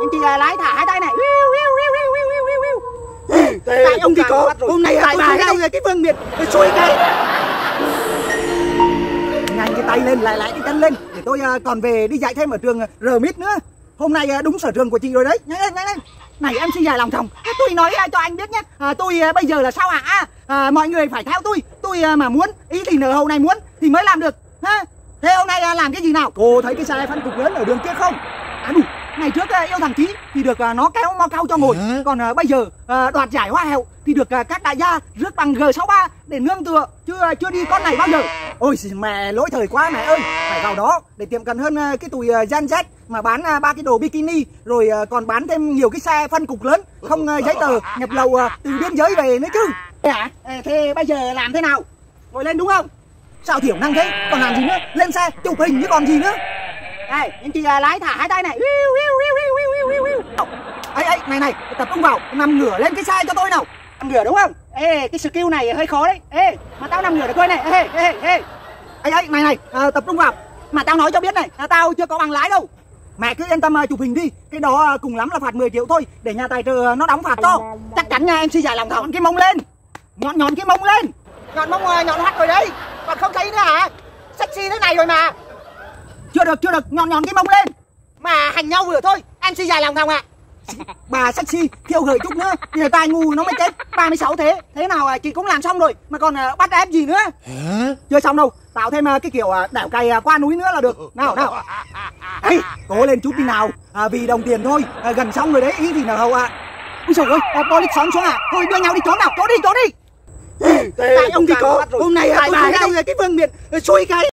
anh chị lái thả hai tay này. Tại ông thì có hôm nay tại bà đâu cái phương miệng xui cái. Nhanh cái tay lên lại lại cái chân lên. Để tôi à, còn về đi dạy thêm ở trường RMIT nữa. Hôm nay à, đúng sở trường của chị rồi đấy. Nhanh lên nhanh lên. Này em xin dài lòng thòng. Tôi nói cho anh biết nhé. À, tôi bây giờ là sao hả à, mọi người phải theo tôi. Tôi mà muốn ý thì nở hậu này muốn thì mới làm được. Ha? Thế hôm nay làm cái gì nào? Cô thấy cái xe phân cục lớn ở đường kia không ngày trước à, yêu thằng chí thì được à, nó kéo mo cao cho ngồi. Còn à, bây giờ à, đoạt giải hoa hậu thì được à, các đại gia rước bằng G63 để nương tựa. Chứ à, chưa đi con này bao giờ. Ôi mẹ lỗi thời quá mẹ ơi. Phải vào đó để tiệm cận hơn à, cái tụi à, Gen Z mà bán à, ba cái đồ bikini rồi à, còn bán thêm nhiều cái xe phân cục lớn không à, giấy tờ nhập lậu à, từ biên giới về nữa chứ. Hả à, thế bây giờ làm thế nào? Ngồi lên đúng không? Sao thiểu năng thế? Còn làm gì nữa? Lên xe chụp hình chứ còn gì nữa? Đây anh chị à, lái thả hai tay này ấy ấy này này tập trung vào nằm ngửa lên cái sai cho tôi nào. Nằm ngửa đúng không? Ê cái skill này hơi khó đấy. Ê mà tao nằm ngửa được coi này. Ê ê ê. Ấy ấy này này à, tập trung vào. Mà tao nói cho biết này là tao chưa có bằng lái đâu. Mẹ cứ yên tâm ờ, chụp hình đi. Cái đó ờ, cùng lắm là phạt 10 triệu thôi. Để nhà tài trợ nó đóng phạt cho. Chắc chắn nha em xin giải lòng thảo cái mông lên. Nhọn nhọn cái mông lên. Nhọn mông nhọn hắt rồi đấy. Còn không thấy nữa hả? Sexy thế này rồi mà. Chưa được chưa được. Nhọn nhọn cái mông lên. Mà hành nhau vừa thôi em xin dài lòng thòng ạ? Bà sexy thiêu gửi chút nữa. Thì người ta ngu nó mới chết. 36 thế. Thế nào à, chị cũng làm xong rồi mà còn à, bắt ép gì nữa? Chưa xong đâu. Tạo thêm à, cái kiểu đảo cày qua núi nữa là được. Nào nào. Ê, cố lên chút đi nào. À, vì đồng tiền thôi. À, gần xong rồi đấy. Ý thì nào hầu ạ à. ui trời ơi à, tôi xóm xuống à thôi đưa nhau đi. Trốn nào? Trốn đi trốn đi. Tại ông thì có hôm nay tôi bà đâu cái phương miệng xui cái